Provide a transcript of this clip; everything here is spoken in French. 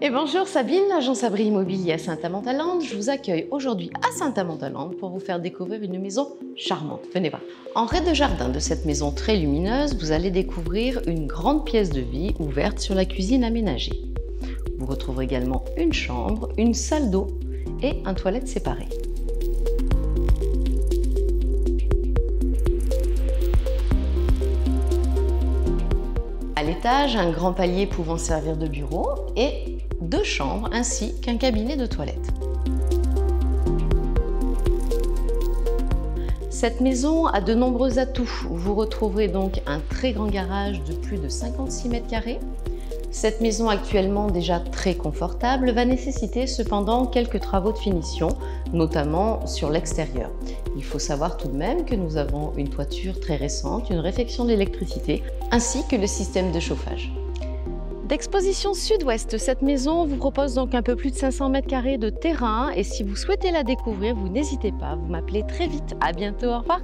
Bonjour Sabine, l'agence Abri Immobilier à Saint-Amand-à-Lande. Je vous accueille aujourd'hui à Saint-Amand-à-Lande pour vous faire découvrir une maison charmante. Venez voir. En rez-de-jardin de cette maison très lumineuse, vous allez découvrir une grande pièce de vie ouverte sur la cuisine aménagée. Vous retrouverez également une chambre, une salle d'eau et un toilette séparé. À l'étage, un grand palier pouvant servir de bureau et deux chambres ainsi qu'un cabinet de toilette. Cette maison a de nombreux atouts. Vous retrouverez donc un très grand garage de plus de 56 mètres carrés, cette maison actuellement déjà très confortable va nécessiter cependant quelques travaux de finition, notamment sur l'extérieur. Il faut savoir tout de même que nous avons une toiture très récente, une réfection d'électricité, ainsi que le système de chauffage. D'exposition sud-ouest, cette maison vous propose donc un peu plus de 500 mètres carrés de terrain et si vous souhaitez la découvrir, vous n'hésitez pas, vous m'appelez très vite. À bientôt, au revoir